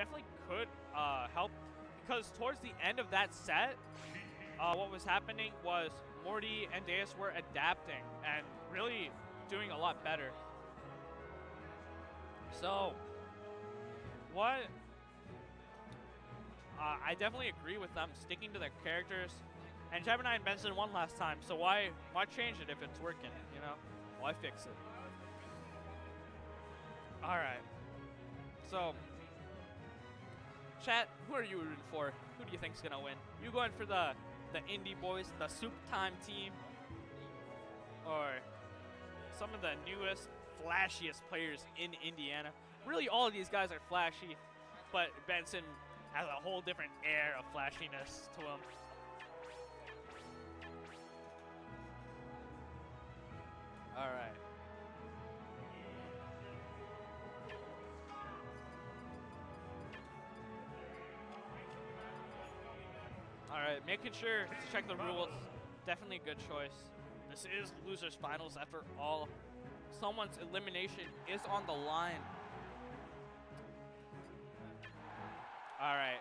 definitely could uh, help because towards the end of that set, uh, what was happening was Morty and Deus were adapting and really doing a lot better. So, what uh, I definitely agree with them sticking to their characters. And Gemini and Benson won last time, so why why change it if it's working? You know, why fix it? All right. So, chat, who are you rooting for? Who do you think's gonna win? You going for the the indie boys, the Soup Time team, or some of the newest, flashiest players in Indiana? Really, all of these guys are flashy, but Benson has a whole different air of flashiness to him. All right. Making sure to check the rules. Definitely a good choice. This is losers finals after all. Someone's elimination is on the line. All right.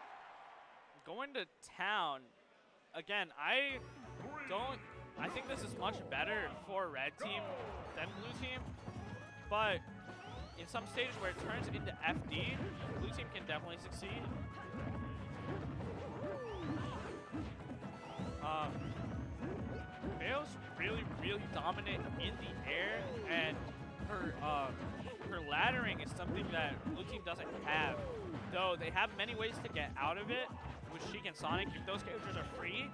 Going to town. Again, I don't I think this is much better for red team than blue team. But in some stages where it turns into FD, blue team can definitely succeed. Um, Bayo's really, really dominant in the air, and her uh, her laddering is something that blue team doesn't have. Though they have many ways to get out of it with Sheik and Sonic. If those characters are free,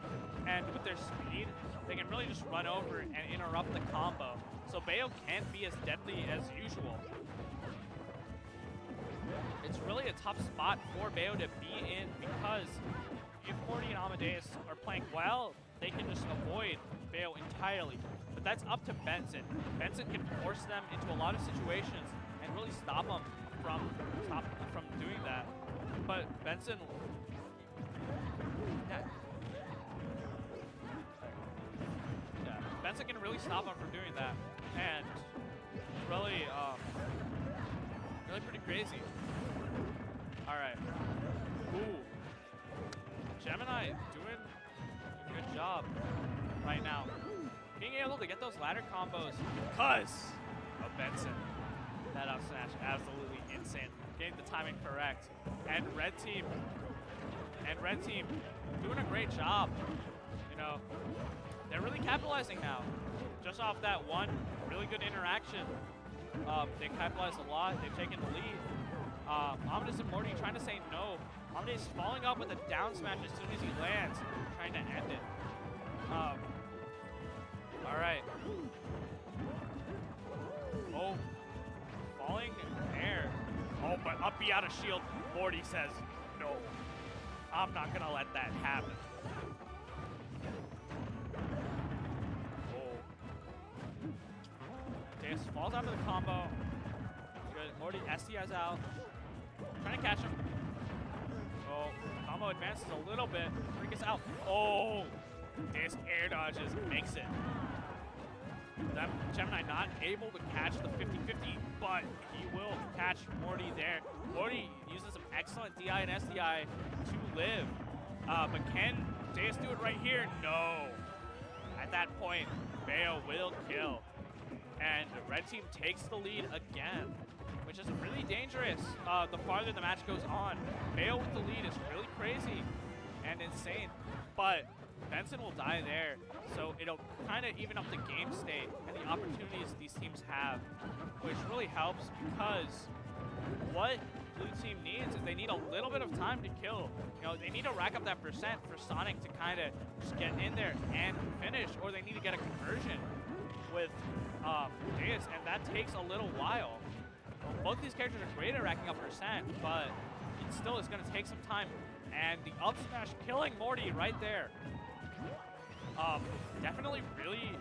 and with their speed, they can really just run over and interrupt the combo. So Bayo can't be as deadly as usual. It's really a tough spot for Bayo to be in because if Morty and Amadeus are playing well, they can just avoid Bayo entirely. But that's up to Benson. Benson can force them into a lot of situations and really stop them from stop from doing that. But Benson yeah. yeah. Benson can really stop him from doing that. And really um really pretty crazy. Alright. Ooh. Gemini doing a good job right now. Being able to get those ladder combos because of Benson. That up smash, absolutely insane. Getting the timing correct. And red team, and red team doing a great job. You know, they're really capitalizing now. Just off that one really good interaction, um, they capitalized a lot. They've taken the lead. Um, Amadeus and Morty trying to say no. Amadeus following up with a down smash as soon as he lands, trying to end it. Um, all right. Oh, falling air. Oh, but up B out of shield. Morty says, no, I'm not gonna let that happen. Oh. Falls out of the combo. Good. Morty SDI's out. Trying to catch him. Oh, combo advances a little bit. Freak is out. Oh, Deus air dodges, makes it. That Gemini not able to catch the 50-50, but he will catch Morty there. Morty uses some excellent DI and SDI to live. Uh, but can Deus do it right here? No. At that point, Bayo will kill. And the red team takes the lead again, which is really dangerous uh, the farther the match goes on. Bayo with the lead is really crazy and insane. But Benson will die there, so it'll kind of even up the game state and the opportunities these teams have, which really helps because what blue team needs is they need a little bit of time to kill. You know, they need to rack up that percent for Sonic to kind of just get in there and finish, or they need to get a conversion with Deus, and that takes a little while. Both these characters are great at racking up percent, but it still is going to take some time. And the up smash killing Morty right there. Um, definitely really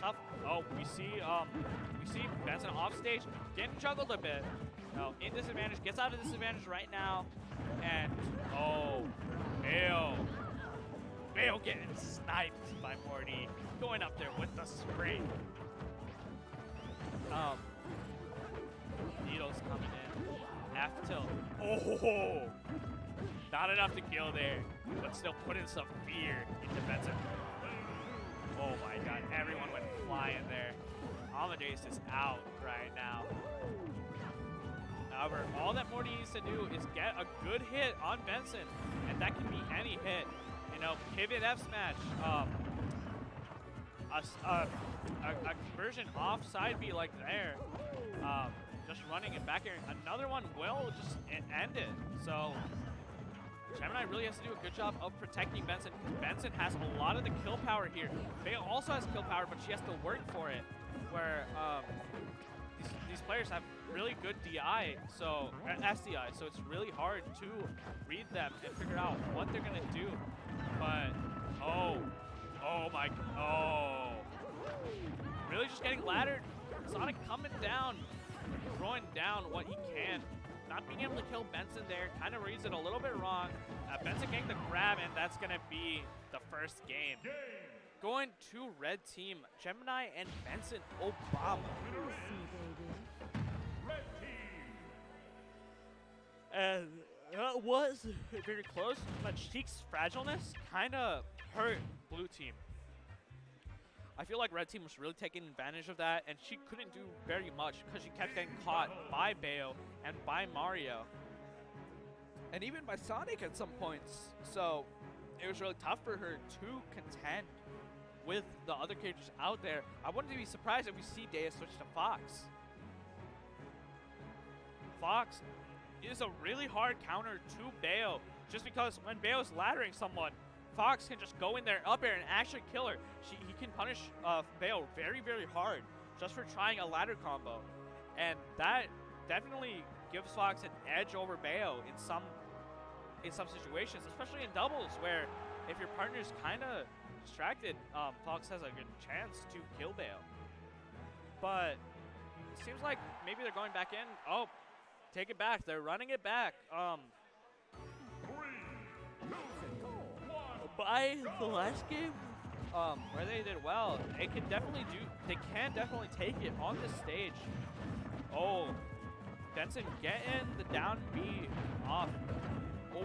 tough. Oh, we see um, we see Benson off stage getting juggled a bit. No, in disadvantage, gets out of disadvantage right now. And oh, Bayo. Bayo getting sniped by Morty. Going up there with the spring. Um, Needles coming in. Half tilt. Oh, Not enough to kill there, but still put in some fear into Benson. Oh my god, everyone went flying there. Amadeus is out right now. However, all that Morty needs to do is get a good hit on Benson, and that can be any hit. You know, pivot F smash, um, a, a, a, conversion off side B like there, um, just running and back airing. Another one will just end it. So Gemini really has to do a good job of protecting Benson because Benson has a lot of the kill power here. Bale also has kill power, but she has to work for it. Where um, these, these players have really good DI, so uh, SDI, so it's really hard to read them and figure out what they're gonna do. But oh, oh my, oh, really just getting laddered. Sonic coming down, throwing down what he can not being able to kill Benson there kind of reads it a little bit wrong. Uh, Benson getting the grab, and that's going to be the first game. Going to red team, Gemini and Benson Obama. And that was very close, but Sheik's fragileness kind of hurt blue team. I feel like Red Team was really taking advantage of that, and she couldn't do very much because she kept getting caught by Bayo and by Mario. And even by Sonic at some points. So it was really tough for her to contend with the other characters out there. I wouldn't be surprised if we see Dea switch to Fox. Fox is a really hard counter to Bayo, just because when Bayo's laddering someone, Fox can just go in there up air and actually kill her. She, he can punish uh, Bale very, very hard just for trying a ladder combo. And that definitely gives Fox an edge over Bayo in some in some situations, especially in doubles where if your partner's kind of distracted, um, Fox has a good chance to kill Bayo. But it seems like maybe they're going back in. Oh, take it back. They're running it back. Um, by the last game, um, where they did well, they can definitely do. They can definitely take it on this stage. Oh, Benson getting the down B off. Oh,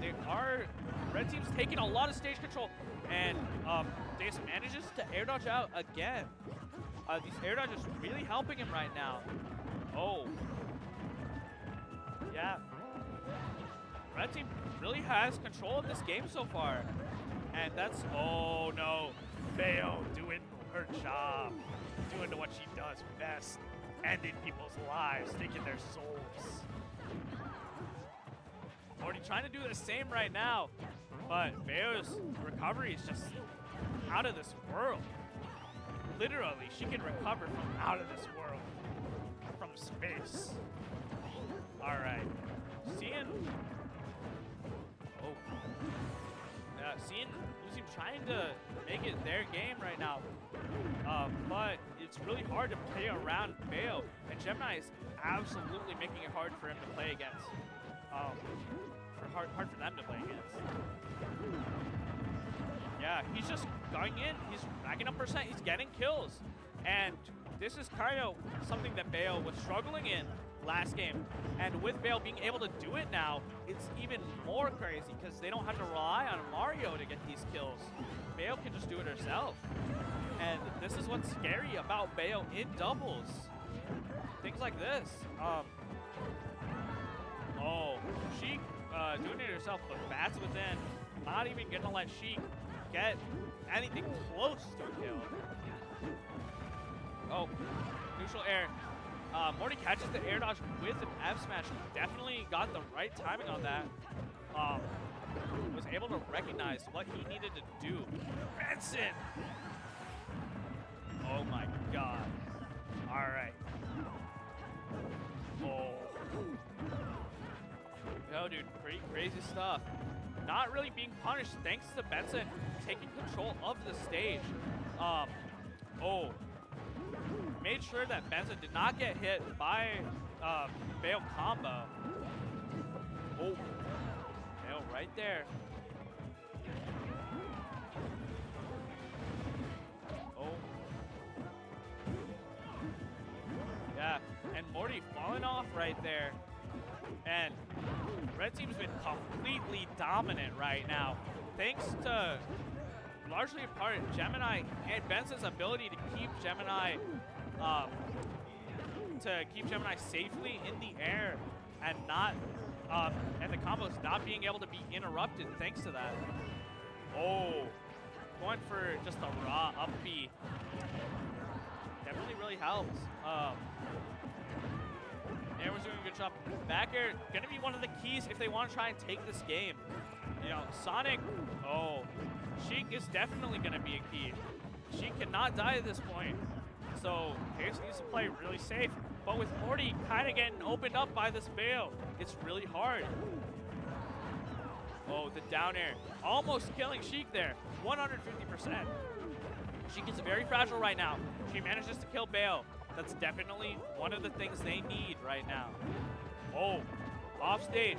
they are. Red team's taking a lot of stage control, and um, Deus manages to air dodge out again. Uh, these air dodges really helping him right now. Oh, yeah. Red team really has control of this game so far. And that's, oh no, Bayo doing her job, doing what she does best, ending people's lives, taking their souls. Morty trying to do the same right now, but Bayo's recovery is just out of this world. Literally, she can recover from out of this world, from space. All right, seeing uh, seeing Lucy trying to make it their game right now. Uh, but it's really hard to play around Bayo. And Gemini is absolutely making it hard for him to play against. Um, for hard, hard for them to play against. Yeah, he's just going in. He's racking up percent. He's getting kills. And this is kind of something that Bayo was struggling in last game. And with Bale being able to do it now, it's even more crazy because they don't have to rely on Mario to get these kills. Bale can just do it herself. And this is what's scary about Bale in doubles. Things like this. Um, oh, Sheik uh, doing it herself, but bats within. Not even going to let Sheik get anything close to a kill. Oh, neutral air. Uh, Morty catches the air dodge with an F smash. Definitely got the right timing on that. Um, was able to recognize what he needed to do. Benson! Oh my god. All right. Oh. Yo, dude, pretty crazy stuff. Not really being punished thanks to Benson taking control of the stage. Um, oh, made sure that Benson did not get hit by uh, Bale combo. Oh, Bale right there. Oh. Yeah, and Morty falling off right there. And Red Team's been completely dominant right now, thanks to largely a part of Gemini and Benson's ability to keep Gemini um, to keep Gemini safely in the air and not um, and the combos not being able to be interrupted thanks to that. Oh, going for just a raw up B. Definitely really helps. Um, everyone's doing a good job. Back air, gonna be one of the keys if they want to try and take this game. You know, Sonic, oh, Sheik is definitely gonna be a key. Sheik cannot die at this point. So Pace needs to play really safe. But with Morty kind of getting opened up by this bail, it's really hard. Oh, the down air. Almost killing Sheik there. 150%. Sheik is very fragile right now. She manages to kill Bale. That's definitely one of the things they need right now. Oh, off stage.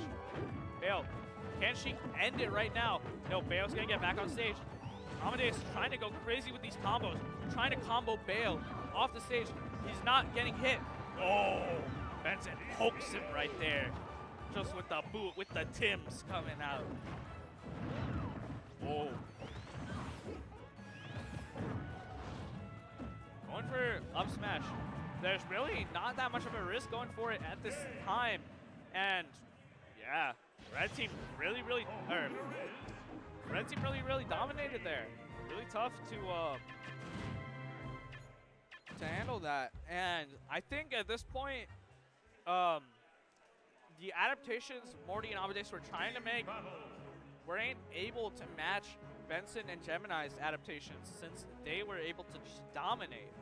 Bale, can she end it right now? No, Bale's gonna get back on stage. Amadeus trying to go crazy with these combos, trying to combo Bale off the stage. He's not getting hit. Oh, Benson pokes him right there. Just with the boot, with the Tims coming out. Oh. Going for up smash. There's really not that much of a risk going for it at this time. And yeah, red team really, really, or red team really, really dominated there. Really tough to uh, to handle that. And I think at this point, um, the adaptations Morty and Amadeus were trying to make weren't able to match Benson and Gemini's adaptations since they were able to just dominate.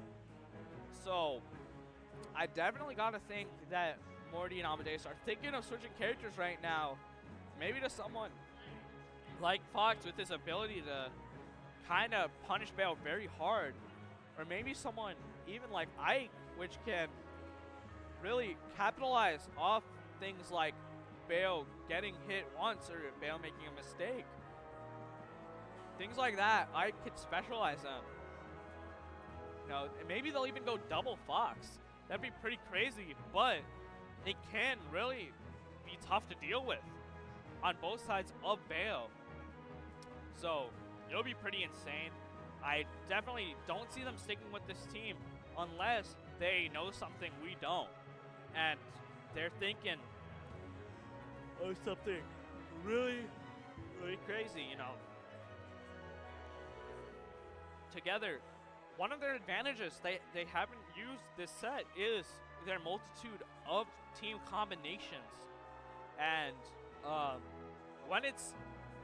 So I definitely got to think that Morty and Amadeus are thinking of switching characters right now. Maybe to someone like Fox with his ability to kind of punish Bale very hard. Or maybe someone even like Ike, which can really capitalize off things like Bale getting hit once or Bale making a mistake. Things like that, Ike could specialize them. You know, maybe they'll even go double Fox. That'd be pretty crazy, but it can really be tough to deal with on both sides of Bale. So it'll be pretty insane. I definitely don't see them sticking with this team unless they know something we don't. And they're thinking, oh, something really, really crazy, you know. Together, one of their advantages they, they haven't used this set is their multitude of team combinations. And um, when it's,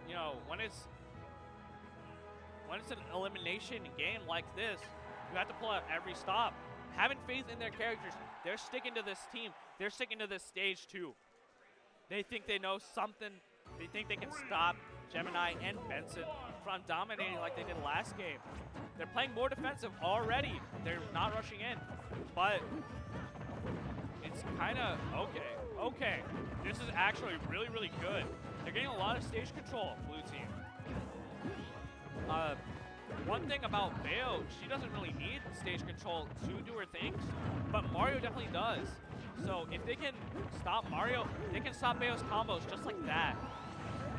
you know, when it's when it's an elimination game like this, you have to pull out every stop. Having faith in their characters, they're sticking to this team. They're sticking to this stage too. They think they know something. They think they can stop Gemini and Benson from dominating like they did last game. They're playing more defensive already. They're not rushing in. But it's kind of, okay, okay. This is actually really, really good. They're getting a lot of stage control, blue team. Uh, one thing about Bale, she doesn't really need stage control to do her things, but Mario definitely does. So if they can stop Mario, they can stop Bale's combos just like that.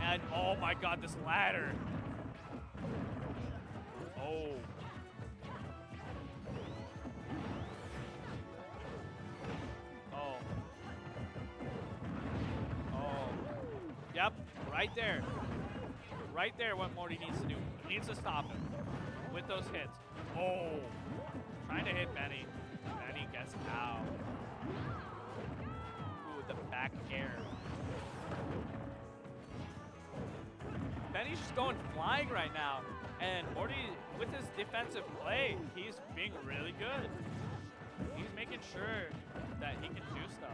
And oh my god, this ladder. Oh. Oh. Oh. Yep, right there. Right there what Morty needs to do. He needs to stop him with those hits. Oh, trying to hit Benny. Benny gets out. Ooh, the back air. Benny's just going flying right now. And Morty, with his defensive play, he's being really good. He's making sure that he can do stuff.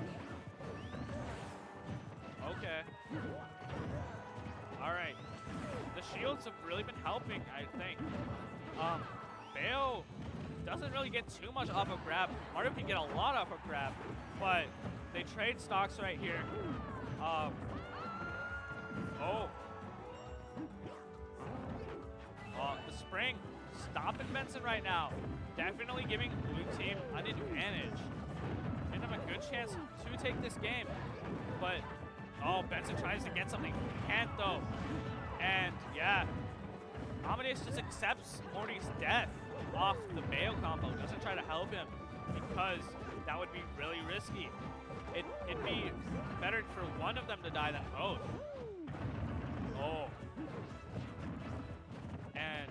Okay. All right. The shields have really been helping, I think. Um, doesn't really get too much off of grab. Mario can get a lot off of grab, but they trade stocks right here. Um, oh. Uh, the spring stopping Benson right now. Definitely giving blue team an advantage. Giving have a good chance to take this game. But, Oh, Benson tries to get something. Can't though. And yeah, Amadeus just accepts Morty's death off the Bayo combo. Doesn't try to help him because that would be really risky. It, it'd be better for one of them to die than both. Oh. And,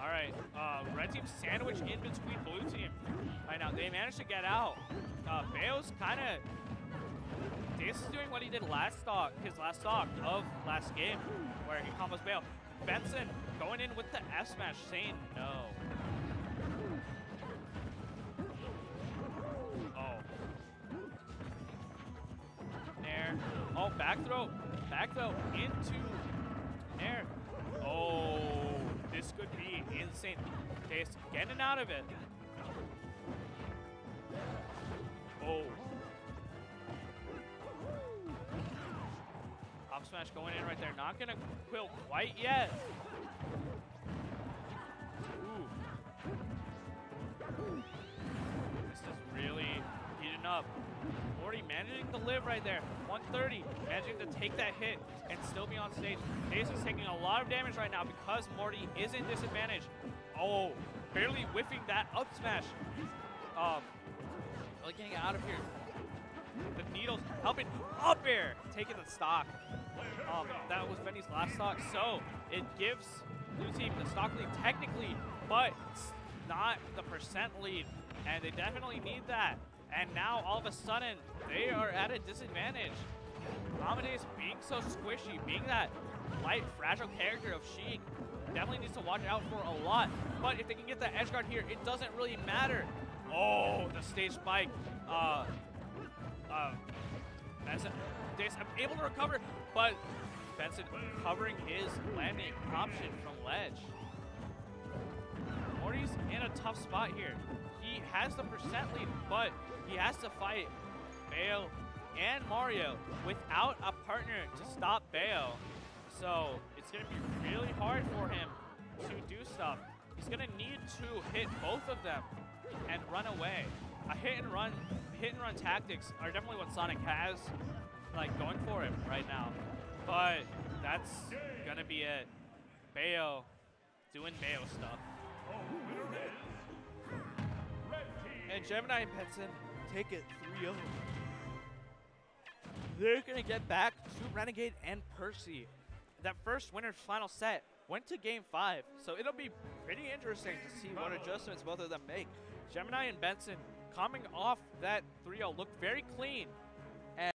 all right, uh, red team sandwich in between blue team. Right now, they managed to get out. Uh, Bayo's kind of Dace is doing what he did last stock, his last stock of last game, where he combos Bayo. Benson going in with the F smash, saying no. Oh. Nair. Oh, back throw. Back throw into Nair. Oh, this could be insane. Dace getting out of it. Oh. Smash going in right there. Not gonna quill quite yet. Ooh. This is really heating up. Morty managing to live right there. 130, managing to take that hit and still be on stage. Dace is taking a lot of damage right now because Morty is in disadvantage. Oh, barely whiffing that up smash. Um, really getting out of here. The needles helping up air, taking the stock. Um, that was Benny's last stock, so it gives blue team the stock lead technically, but not the percent lead, and they definitely need that. And now all of a sudden, they are at a disadvantage. Amadeus being so squishy, being that light, fragile character of Sheik, definitely needs to watch out for a lot. But if they can get the edge guard here, it doesn't really matter. Oh, the stage spike. Uh, uh, Benson, I'm able to recover, but Benson covering his landing option from ledge. Morty's in a tough spot here. He has the percent lead, but he has to fight Bayo and Mario without a partner to stop Bayo. So it's going to be really hard for him to do stuff. He's going to need to hit both of them and run away. A hit and run, hit and run tactics are definitely what Sonic has, like going for him right now. But that's gonna be it. Bayo doing Bayo stuff. And Gemini and Benson take it 3-0. They're gonna get back to Renegade and Percy. That first winner's final set went to game five, so it'll be pretty interesting to see what adjustments both of them make. Gemini and Benson coming off that 3-0 looked very clean,